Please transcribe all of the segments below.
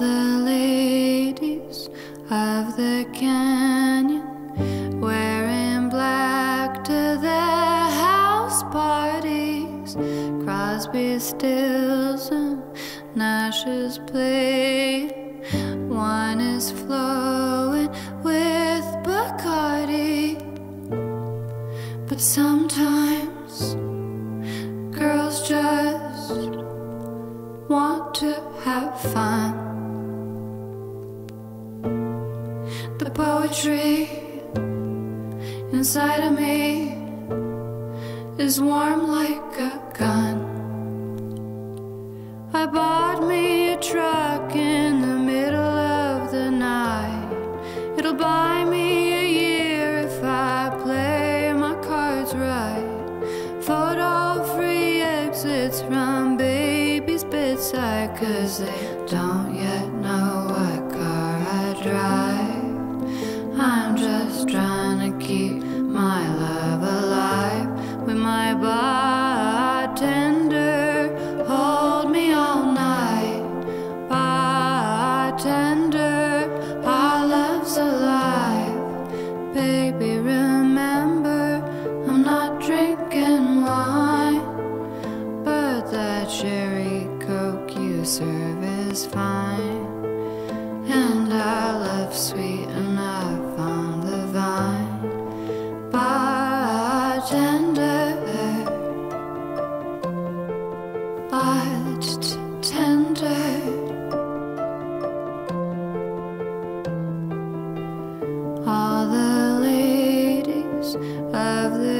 the ladies of the canyon wearing black to their house parties. Crosby, Stills, and Nash is poetry inside of me is warm like a gun. I bought me a truck in the middle of the night. It'll buy me a year if I play my cards right. Photo free exits from baby's bedside, cause they don't yet is fine. And I love sweet enough on the vine. Bartender, bartender. All the ladies of the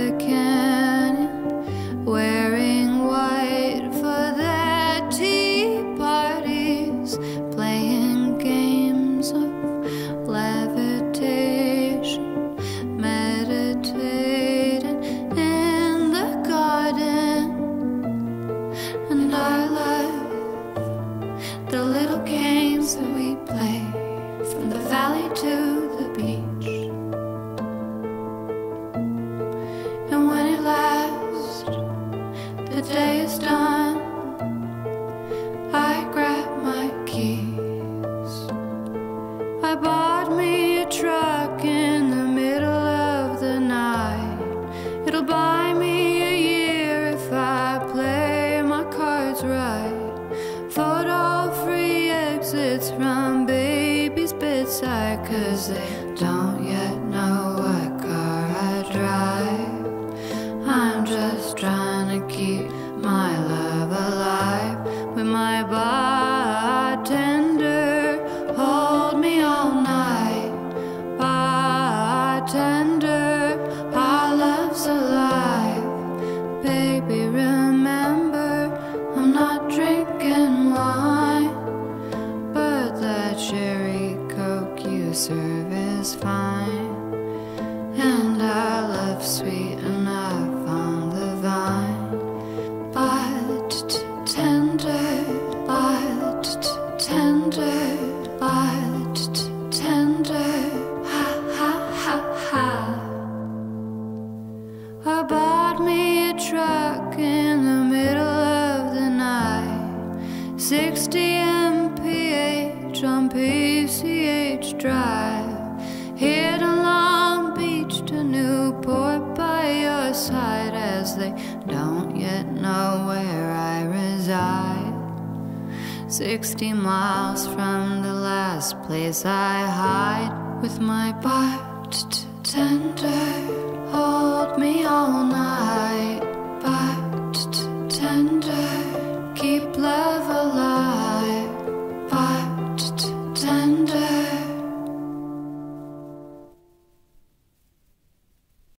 exits from baby's bedside, cause they don't yet serve is fine. And our love sweet enough on the vine. But tender, but tender, but tender. Ha ha ha ha. I bought me a truck in the middle of the night. 60 don't yet know where I reside. 60 miles from the last place I hide with my bartender. Hold me night.